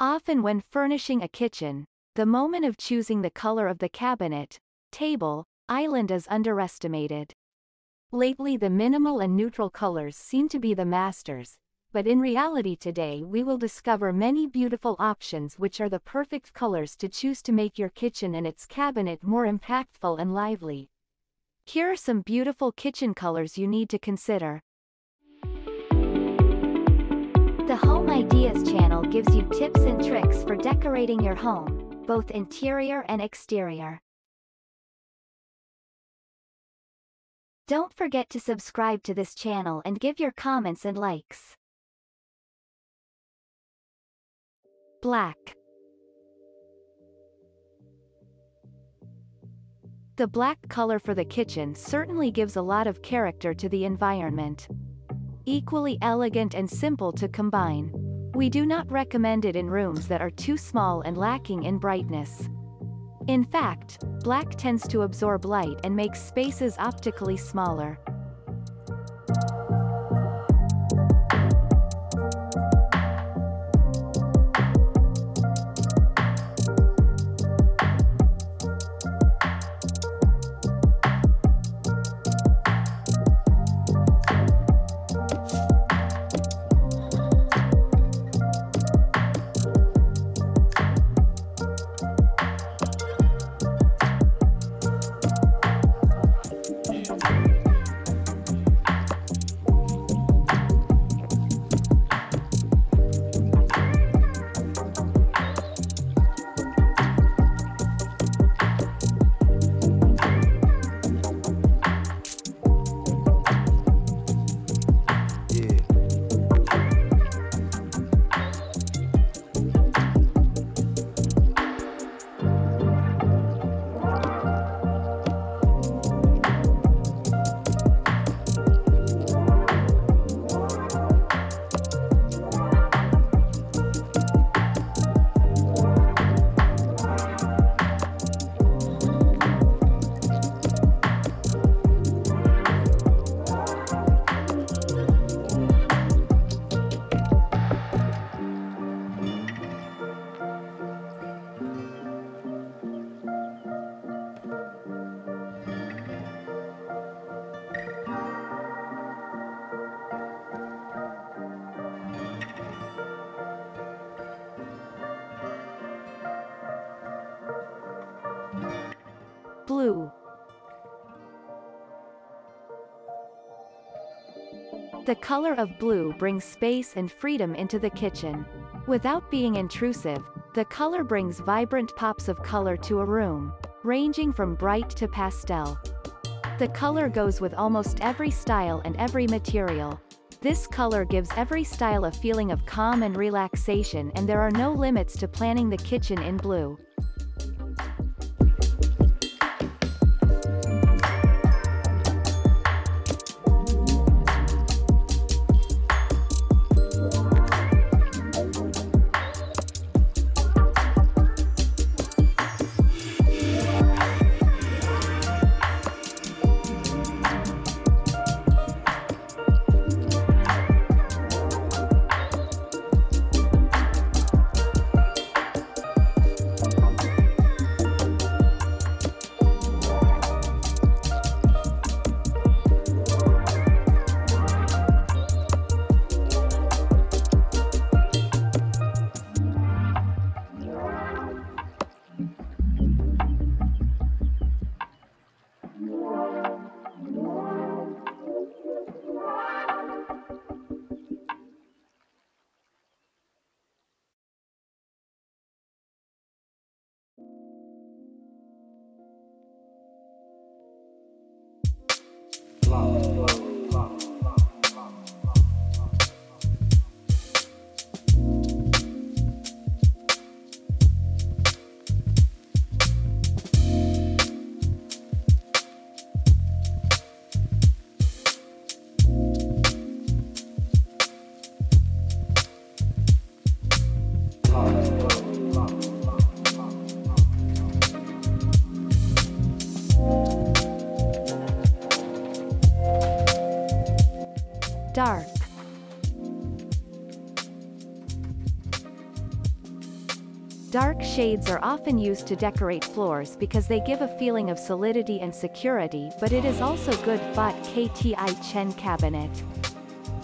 Often when furnishing a kitchen, the moment of choosing the color of the cabinet, table, island is underestimated. Lately the minimal and neutral colors seem to be the masters, but in reality today we will discover many beautiful options which are the perfect colors to choose to make your kitchen and its cabinet more impactful and lively. Here are some beautiful kitchen colors you need to consider. The Home Ideas channel gives you tips and tricks for decorating your home, both interior and exterior. Don't forget to subscribe to this channel and give your comments and likes. Black The black color for the kitchen certainly gives a lot of character to the environment. Equally elegant and simple to combine. We do not recommend it in rooms that are too small and lacking in brightness. In fact, black tends to absorb light and makes spaces optically smaller. Blue. The color of blue brings space and freedom into the kitchen. Without being intrusive, the color brings vibrant pops of color to a room, ranging from bright to pastel. The color goes with almost every style and every material. This color gives every style a feeling of calm and relaxation and there are no limits to planning the kitchen in blue. Dark Dark shades are often used to decorate floors because they give a feeling of solidity and security but it is also good fought KTI Chen cabinet.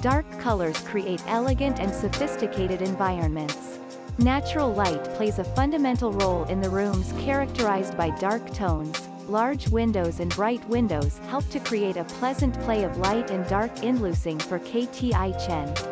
Dark colors create elegant and sophisticated environments. Natural light plays a fundamental role in the rooms characterized by dark tones. Large windows and bright windows help to create a pleasant play of light and dark inlusing for KTI Chen.